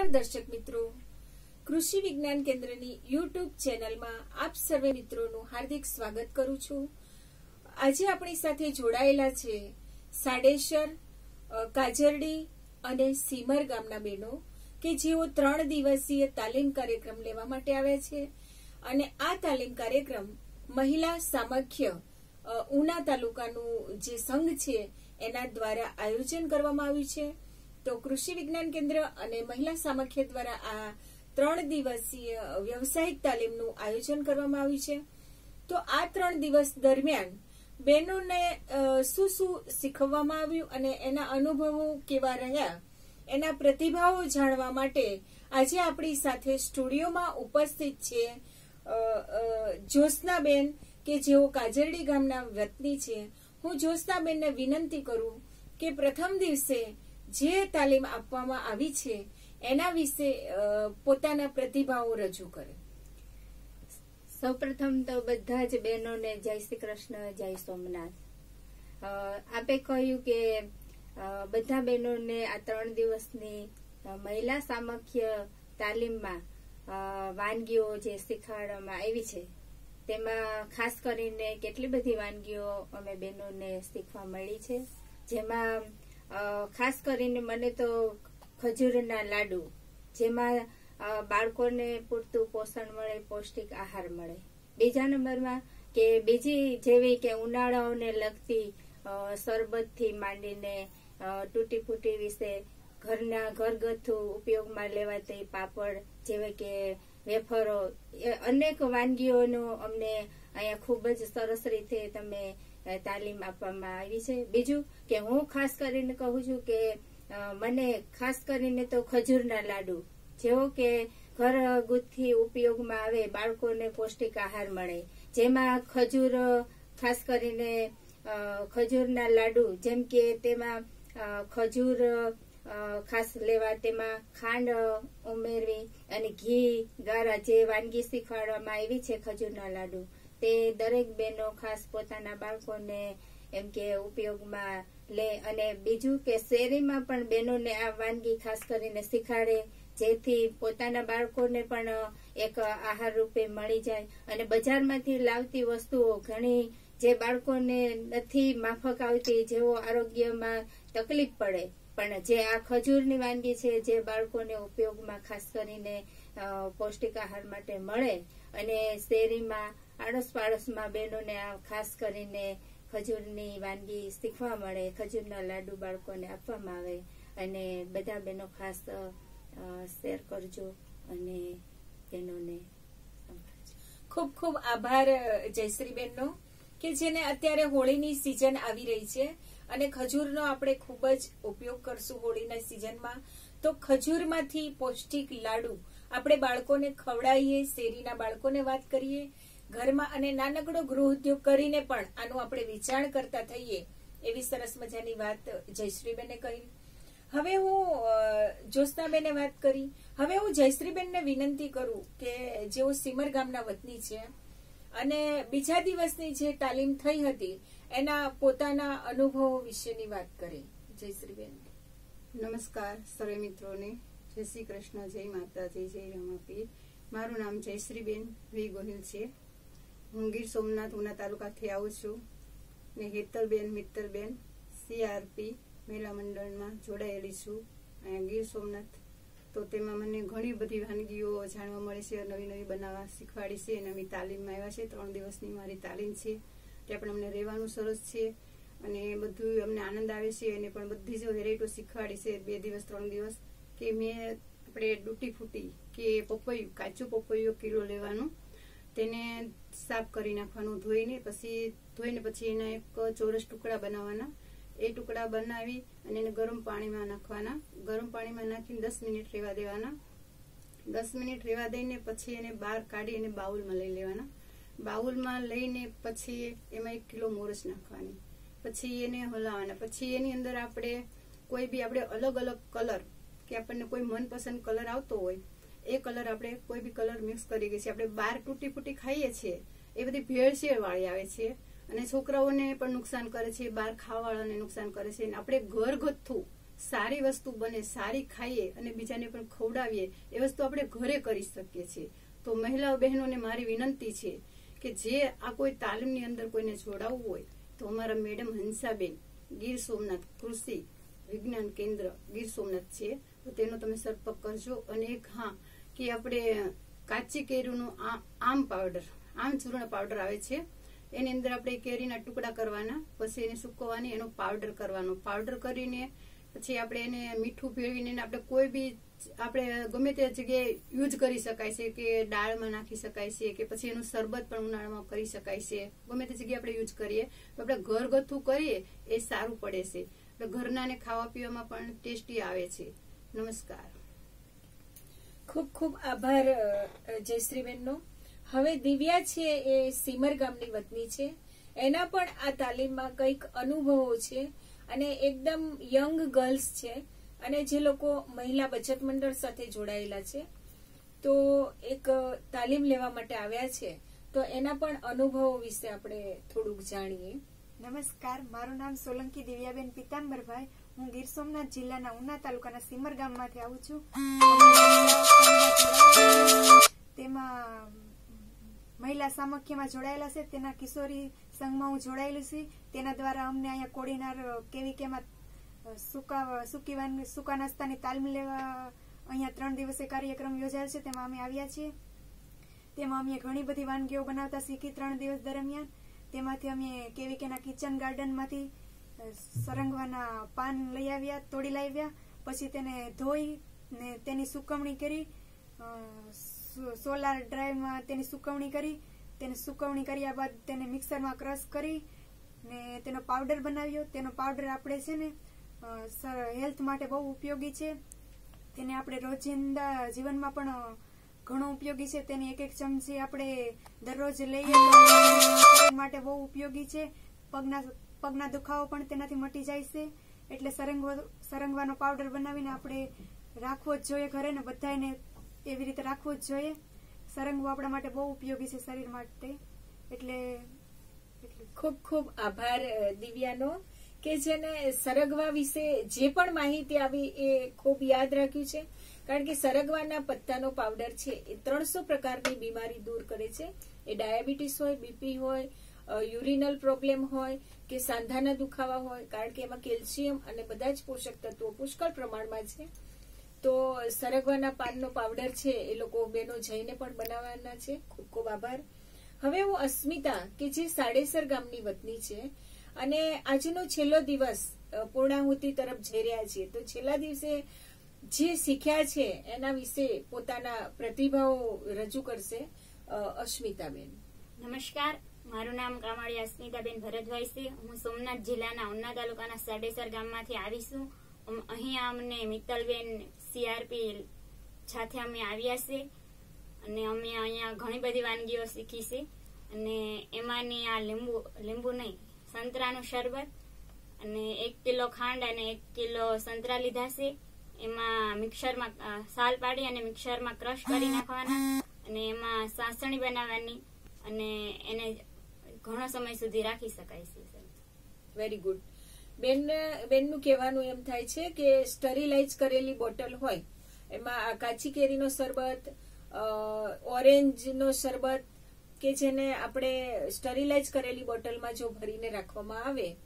નમસ્કાર દર્શક મિત્રો. કૃષિ વિજ્ઞાન કેન્દ્રની યુટ્યુબ ચેનલમાં આપ સર્વે મિત્રોનું હાર્દિક સ્વાગત કરું છું. આજે આપણી સાથે જોડાયેલા છે સાડેસર કાજરડી અને સીમર ગામના બહેનો કે જેઓ ત્રણ દિવસીય તાલીમ કાર્યક્રમ લેવા માટે આવ્યા છે. અને આ તાલીમ કાર્યક્રમ મહિલા સામખ્ય ઉના તાલુકાનું જે સંઘ છે એના દ્વારા આયોજન કરવામાં આવ્યું છે. તો કૃષિ વિજ્ઞાન કેન્દ્ર અને મહિલા સામખ્ય દ્વારા આ ત્રણ દિવસીય વ્યવસાયિક તાલીમનું આયોજન કરવામાં આવ્યું છે. તો આ ત્રણ દિવસ દરમિયાન બહેનોને શું શું શીખવવામાં આવ્યું અને એના અનુભવો કેવા રહ્યા, એના પ્રતિભાવો જાણવા માટે આજે આપણી સાથે સ્ટુડિયોમાં ઉપસ્થિત છે જ્યોત્સનાબેન કે જેઓ કાજરડી ગામના વતની છે. હું જ્યોત્સનાબેનને વિનંતી કરું કે પ્રથમ દિવસે જે તાલીમ આપવામાં આવી છે, એના વિશે પોતાના પ્રતિભાવો રજૂ કરે. સૌપ્રથમ તો બધા જ બહેનોને જય શ્રી કૃષ્ણ, જય સોમનાથ. આપે કહ્યું કે બધા બહેનોને આ ત્રણ દિવસની મહિલા સામખ્ય તાલીમમાં વાનગીઓ જે શીખવાડવામાં આવી છે, તેમાં ખાસ કરીને કેટલી બધી વાનગીઓ અમે બહેનોને શીખવા મળી છે. જેમાં ખાસ કરીને મને તો ખજૂરના લાડુ, જેમાં બાળકોને પૂરતું પોષણ મળે, પૌષ્ટિક આહાર મળે. બીજા નંબરમાં કે બીજી જેવી કે ઉનાળાઓને લગતી શરબતથી માંડીને તૂટી ફૂટી વિશે ઘરના ઘરગથ્થુ ઉપયોગમાં લેવાતી પાપડ, જેવા કે વેફરો અનેક વાનગીઓનું અમને અહીંયા ખૂબ જ સરસ રીતે તમે તાલીમ આપવામાં આવી છે. બીજું કે હું ખાસ કરીને કહું છું કે મને ખાસ કરીને તો ખજૂરના લાડુ જેવો કે ઘરગુથથી ઉપયોગમાં આવે, બાળકોને પૌષ્ટિક આહાર મળે. જેમાં ખજૂર, ખાસ કરીને ખજૂરના લાડુ, જેમ કે તેમાં ખજૂર ખાસ લેવા તેમાં ખાંડ ઉમેરવી અને ઘી, ગારા જે વાનગી શીખવાડવામાં આવી છે ખજૂરના લાડુ. તે દરેક બહેનો ખાસ પોતાના બાળકોને એમ કે ઉપયોગમાં લે અને બીજું કે શેરીમાં પણ બહેનોને આ વાનગી ખાસ કરીને શીખાડે, જેથી પોતાના બાળકોને પણ એક આહાર રૂપે મળી જાય અને બજારમાંથી લાવતી વસ્તુઓ ઘણી જે બાળકોને નથી માફક આવતી, જેઓ આરોગ્યમાં તકલીફ પડે. પણ જે આ ખજૂરની વાનગી છે જે બાળકોને ઉપયોગમાં ખાસ કરીને પૌષ્ટિક આહાર માટે મળે અને શેરીમાં આડોશ પાડોશમાં બહેનોને ખાસ કરીને ખજૂરની વાનગી શીખવા મળે, ખજૂરના લાડુ બાળકોને આપવામાં આવે અને બધા બહેનો ખાસ શેર કરજો અને બહેનોને ખૂબ ખૂબ આભાર જયશ્રી જયશ્રીબેનનો, કે જેને અત્યારે હોળીની સિઝન આવી રહી છે અને ખજૂરનો આપણે ખૂબ જ ઉપયોગ કરશું હોળીના સિઝનમાં તો ખજૂરમાંથી પૌષ્ટિક લાડુ આપણે બાળકોને ખવડાવીએ, શેરીના બાળકોને વાત કરીએ ઘરમાં અને નાનકડો ગૃહ ઉદ્યોગ કરીને પણ આનું આપણે વિચાર કરતા થઈએ, એવી સરસ મજાની વાત જયશ્રીબેને કહી. હવે હું જ્યોત્સનાબેને વાત કરી. હવે હું જયશ્રીબેનને વિનંતી કરું કે જેઓ સિમર ગામના વતની છે અને બીજા દિવસની જે તાલીમ થઈ હતી, એના પોતાના અનુભવો વિશેની વાત કરે. જયશ્રીબેન. નમસ્કાર સર્વે મિત્રોને. જય શ્રી કૃષ્ણ, જય માતાજી, જય રમાપીર. મારું નામ જયશ્રીબેન વી ગોહિલ છે. હું ગીર સોમનાથ ઉના તાલુકાથી આવું છું. ને હેતલબેન, મિત્તલબેન સીઆરપી મહિલા મંડળમાં જોડાયેલી છું. અહીંયા ગીર સોમનાથ તો તેમાં મને ઘણી બધી વાનગીઓ જાણવા મળે છે, નવી નવી બનાવવા શીખવાડી છે. અને અમે તાલીમમાં આવ્યા છે. ત્રણ દિવસની મારી તાલીમ છે. ત્યાં પણ અમને રહેવાનું સરસ છે. અને બધું અમને આનંદ આવે છે. અને પણ બધી જ વેરાયટીઓ શીખવાડી છે બે દિવસ, ત્રણ દિવસ. કે મેં આપણે ડૂટી ફૂટી કે પપૈયું, કાચું પપૈયું કિલો લેવાનું તેને સાફ કરી નાખવાનું ધોઈને પછી ધોઈને પછી એના એક ચોરસ ટુકડા બનાવવાના. એ ટુકડા બનાવી અને એને ગરમ પાણીમાં નાખવાના. ગરમ પાણીમાં નાખીને દસ મિનિટ રહેવા દેવાના. દસ મિનિટ રહેવા દઈને પછી એને બહાર કાઢી અને બાઉલમાં લઈ લેવાના. બાઉલમાં લઈને પછી એમાં એક કિલો મોરસ નાખવાની. પછી એને હલાવવાના. પછી એની અંદર આપણે કોઈ બી, આપણે અલગ અલગ કલર, કે આપણને કોઈ મનપસંદ કલર આવતો હોય એ કલર આપણે કોઈ બી કલર મિક્સ કરી ગઈ છે આપણે બહાર તૂટી ફૂટી ખાઈએ છીએ, એ બધી ભેળસેળ વાળી આવે છે અને છોકરાઓને પણ નુકસાન કરે છે બહાર ખાવાવાળાને નુકસાન કરે છે. આપણે ઘરગથ્થુ સારી વસ્તુ બને, સારી ખાઈએ અને બીજાને પણ ખવડાવીએ, એ વસ્તુ આપણે ઘરે કરી શકીએ છીએ. તો મહિલા બહેનોને મારી વિનંતી છે કે જે આ કોઈ તાલીમની અંદર કોઈને જોડાવવું હોય, તો અમારા મેડમ હંસાબેન, ગીર સોમનાથ કૃષિ વિજ્ઞાન કેન્દ્ર ગીર સોમનાથ છે, તો તેનો તમે સંપર્ક કરજો. અને એક હા, કે આપણે કાચી કેરીનું આમ પાવડર, આમ ચૂર્ણ પાવડર આવે છે, એની અંદર આપણે કેરીના ટુકડા કરવાના, પછી એને સુકવવાની, એનો પાવડર કરવાનો. પાવડર કરીને પછી આપણે એને મીઠું ભેળવીને આપણે કોઈ બી આપણે ગમે તે જગ્યાએ યુઝ કરી શકાય છે, કે દાળમાં નાખી શકાય છે, કે પછી એનું શરબત પણ ઉનાળામાં કરી શકાય છે. ગમે તે જગ્યાએ આપણે યુઝ કરીએ, તો આપણે ઘરગથ્થું કરીએ, એ સારું પડે છે. એટલે ઘરના ને ખાવા પીવામાં પણ ટેસ્ટી આવે છે. નમસ્કાર. ખૂબ ખૂબ આભાર જયશ્રીબેનનો. હવે દિવ્યા છે એ સીમર ગામની વતની છે. એના પણ આ તાલીમમાં કંઈક અનુભવો છે અને એકદમ યંગ ગર્લ્સ છે અને જે લોકો મહિલા બચત મંડળ સાથે જોડાયેલા છે. તો એક તાલીમ લેવા માટે આવ્યા છે. તો એના પણ અનુભવો વિશે આપણે થોડુંક જાણીએ. નમસ્કાર, મારું નામ સોલંકી દિવ્યાબેન પિતાંબરભાઈ. હું ગીર સોમનાથ જિલ્લાના ઉના તાલુકાના સિમર ગામમાંથી આવું છું. તેમાં મહિલા સામખ્યમાં જોડાયેલા છે. તેના કિશોરી સંઘમાં હું જોડાયેલું છું. તેના દ્વારા અમને અહીંયા કોડીનાર કેવી કેમાં સુકા, સૂકી વાન, સુકા નાસ્તાની તાલીમ લેવા અહીંયા ત્રણ દિવસે કાર્યક્રમ યોજાયેલ છે. તેમાં અમે આવ્યા છીએ. તેમાં અમે ઘણી બધી વાનગીઓ બનાવતા શીખી ત્રણ દિવસ દરમિયાન. તેમાંથી અમે કેવીકેના કિચન ગાર્ડનમાંથી સરંગવાના પાન લઈ આવ્યા, તોડી લાવ્યા પછી તેને ધોઈ ને તેની સુકવણી કરી સોલાર ડ્રાઈવમાં તેની સુકવણી કરી. તેને સુકવણી કર્યા બાદ તેને મિક્સરમાં ક્રશ કરી ને તેનો પાવડર બનાવ્યો. તેનો પાવડર આપણે છે ને હેલ્થ માટે બહુ ઉપયોગી છે. તેને આપણે રોજિંદા જીવનમાં પણ ઘણો ઉપયોગી છે. તેની એક એક ચમચી આપણે દરરોજ લઈએ માટે બહુ ઉપયોગી છે. પગના પગના દુખાવો પણ તેનાથી મટી જાય છે. એટલે સરંગવો, સરંગવાનો પાવડર બનાવીને આપણે રાખવો જ જોઈએ ઘરે ને બધાને એવી રીતે રાખવો જ જોઈએ. સરંગવો આપણા માટે બહુ ઉપયોગી છે શરીર માટે. એટલે ખૂબ ખૂબ આભાર દિવ્યાનો. કે જેને સરગવા વિશે જે પણ માહિતી આવી એ ખૂબ યાદ રાખ્યું છે. કારણ કે સરગવાના પત્તાનો પાવડર છે એ ત્રણસો પ્રકારની બીમારી દૂર કરે છે. એ ડાયાબિટીસ હોય બીપી હોય યુરિનલ પ્રોબ્લેમ હોય કે સાંધાના દુખાવા હોય, કારણ કે એમાં કેલ્શિયમ અને બધા જ પોષક તત્વો પુષ્કળ પ્રમાણમાં છે. તો સરગવાના પાનનો પાવડર છે એ લોકો બેનો જઈને પણ બનાવવાના છે. ખૂબ ખૂબ આભાર. હવે હું અસ્મિતા કે જે સાડેસર ગામની વતની છે અને આજનો છેલ્લો દિવસ પૂર્ણાહુતિ તરફ જઈ રહ્યા છીએ. તો છેલ્લા દિવસે જે શીખ્યા છે એના વિશે પોતાના પ્રતિભાવો રજૂ કરશે અસ્મિતાબેન નમસ્કાર, મારું નામ કામાળી અસ્મિતાબેન ભરતભાઈ છે. હું સોમનાથ જિલ્લાના ઉના તાલુકાના સાડેસર ગામમાંથી આવી છું. અમ- અમને મિત્તલબેન સીઆરપી સાથે અમે આવ્યા છે અને અમે અહીંયા ઘણી બધી વાનગીઓ શીખી છે. અને એમાંની આ લીંબુ લીંબુ નહીં, સંતરાનું શરબત અને એક કિલો ખાંડ અને એક કિલો સંતરા લીધા છે. એમાં મિક્સરમાં સાલ પાડી અને મિક્સરમાં ક્રશ કરી નાખવાના અને એમાં સાસણી બનાવવાની અને એને ઘણો સમય સુધી રાખી શકાય છે વેરી ગુડ બેન બેનનું કહેવાનું એમ થાય છે કે સ્ટરીલાઇઝ કરેલી બોટલ હોય, એમાં કાચી કેરીનો શરબત ઓરેન્જનો શરબત કે જેને આપણે સ્ટરીલાઇઝ કરેલી બોટલમાં જો ભરીને રાખવામાં આવે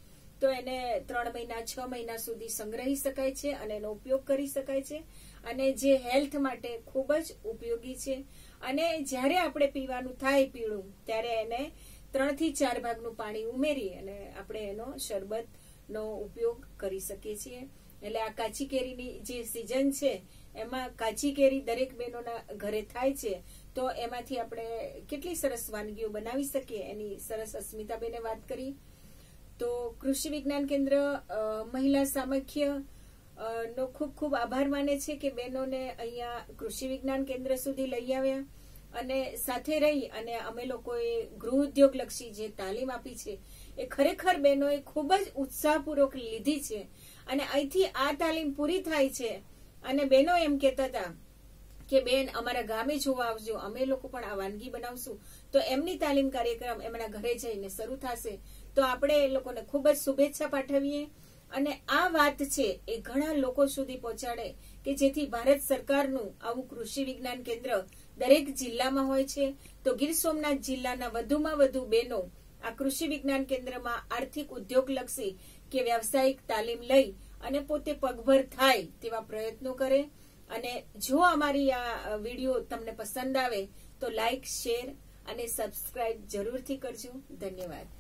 તો એને ત્રણ મહિના, છ મહિના સુધી સંગ્રહી શકાય છે અને એનો ઉપયોગ કરી શકાય છે. અને જે હેલ્થ માટે ખૂબ જ ઉપયોગી છે. અને જ્યારે આપણે પીવાનું થાય પીળું, ત્યારે એને ત્રણથી ચાર ભાગનું પાણી ઉમેરી અને આપણે એનો શરબતનો ઉપયોગ કરી શકીએ છીએ. એટલે આ કાચી કેરીની જે સિઝન છે, એમાં કાચી કેરી દરેક બહેનોના ઘરે થાય છે, તો એમાંથી આપણે કેટલી સરસ વાનગીઓ બનાવી શકીએ? એની સરસ અસ્મિતાબેને વાત કરી. તો કૃષિ વિજ્ઞાન કેન્દ્ર મહિલા સામખ્ય નો ખૂબ ખૂબ આભાર માને છે કે બહેનોને અહીંયા કૃષિ વિજ્ઞાન કેન્દ્ર સુધી લઈ આવ્યા અને સાથે રહી અને અમે લોકોએ ગૃહ ઉદ્યોગ લક્ષી જે તાલીમ આપી છે એ ખરેખર બહેનોએ ખૂબ જ ઉત્સાહપૂર્વક લીધી છે અને અહીંથી આ તાલીમ પૂરી થાય છે અને બહેનો એમ કહેતા હતા કે બેન અમારા ગામે જોવા આવજો, અમે લોકો પણ આ વાનગી બનાવશું. તો એમની તાલીમ કાર્યક્રમ એમના ઘરે જઈને શરૂ થશે. તો આપણે એ લોકોને ખૂબ જ શુભેચ્છા પાઠવીએ. અને આ વાત છે એ ઘણા લોકો સુધી પહોંચાડે કે જેથી ભારત સરકારનું આવું કૃષિ વિજ્ઞાન કેન્દ્ર દરેક જિલ્લામાં હોય છે. તો ગીર સોમનાથ જિલ્લાના વધુમાં વધુ બહેનો આ કૃષિ વિજ્ઞાન કેન્દ્રમાં આર્થિક ઉદ્યોગલક્ષી કે વ્યવસાયિક તાલીમ લઈ અને પોતે પગભર થાય તેવા પ્રયત્નો કરે. અને જો અમારી આ વીડિયો તમને પસંદ આવે તો લાઈક, શેર અને સબસ્ક્રાઇબ જરૂરથી કરજો. ધન્યવાદ.